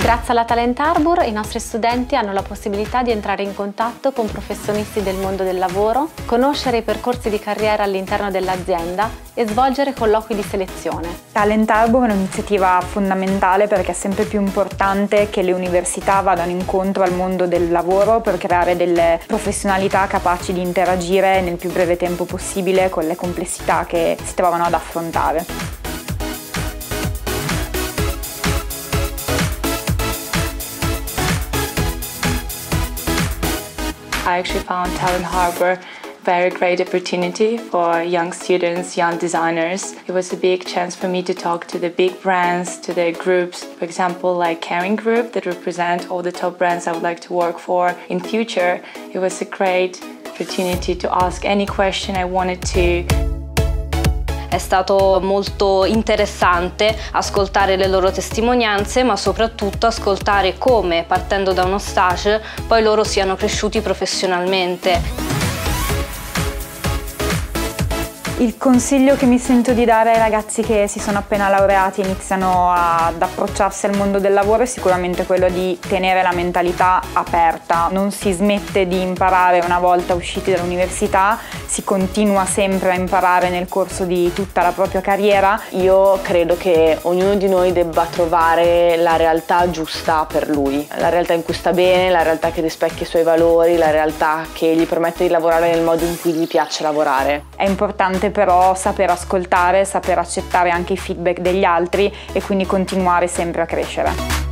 Grazie alla Talent Harbor i nostri studenti hanno la possibilità di entrare in contatto con professionisti del mondo del lavoro, conoscere i percorsi di carriera all'interno dell'azienda e svolgere colloqui di selezione. Talent Harbor è un'iniziativa fondamentale perché è sempre più importante che le università vadano incontro al mondo del lavoro per creare delle professionalità capaci di interagire nel più breve tempo possibile con le complessità che si trovano ad affrontare. I actually found Talent Harbor very great opportunity for young students, young designers. It was a big chance for me to talk to the big brands, to the groups, for example, like Caring Group that represent all the top brands I would like to work for in future. It was a great opportunity to ask any question I wanted to. È stato molto interessante ascoltare le loro testimonianze, ma soprattutto ascoltare come, partendo da uno stage, poi loro siano cresciuti professionalmente. Il consiglio che mi sento di dare ai ragazzi che si sono appena laureati e iniziano ad approcciarsi al mondo del lavoro è sicuramente quello di tenere la mentalità aperta. Non si smette di imparare una volta usciti dall'università, si continua sempre a imparare nel corso di tutta la propria carriera. Io credo che ognuno di noi debba trovare la realtà giusta per lui, la realtà in cui sta bene, la realtà che rispecchia i suoi valori, la realtà che gli permette di lavorare nel modo in cui gli piace lavorare. È importante però saper ascoltare, saper accettare anche i feedback degli altri e quindi continuare sempre a crescere.